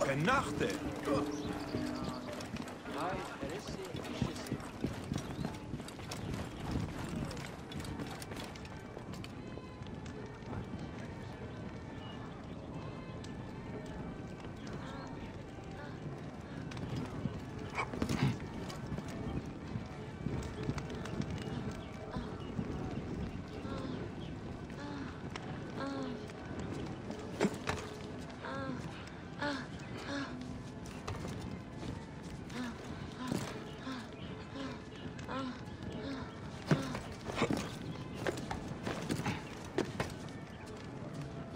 Gute Nacht.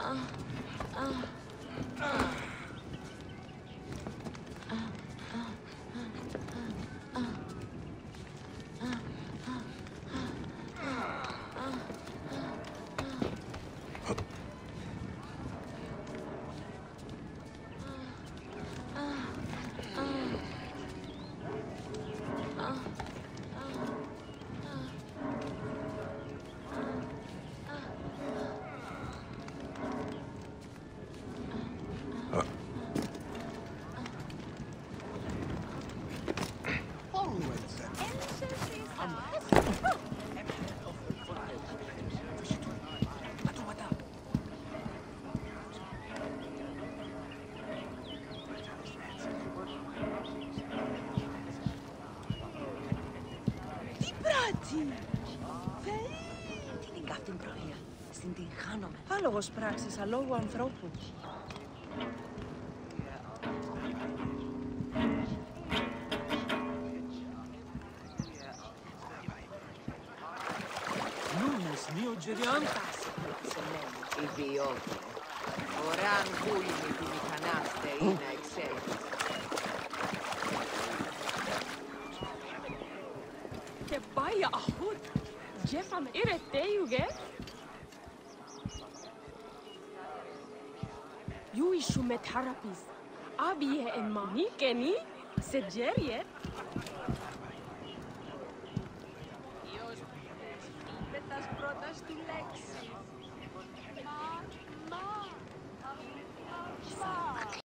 uh, uh, uh. Άλογος πράξης, αλόγου ανθρώπου. mio dziewiąta. I wyjątek. Orangujmy tymi kanastę i na Excelu. Te baia ahur. Jeffam irettejuge. Harapis. Abie en Άβιε εν μαμί κενή. Σε τζέριε. Πέτας πρώτας τη λέξη.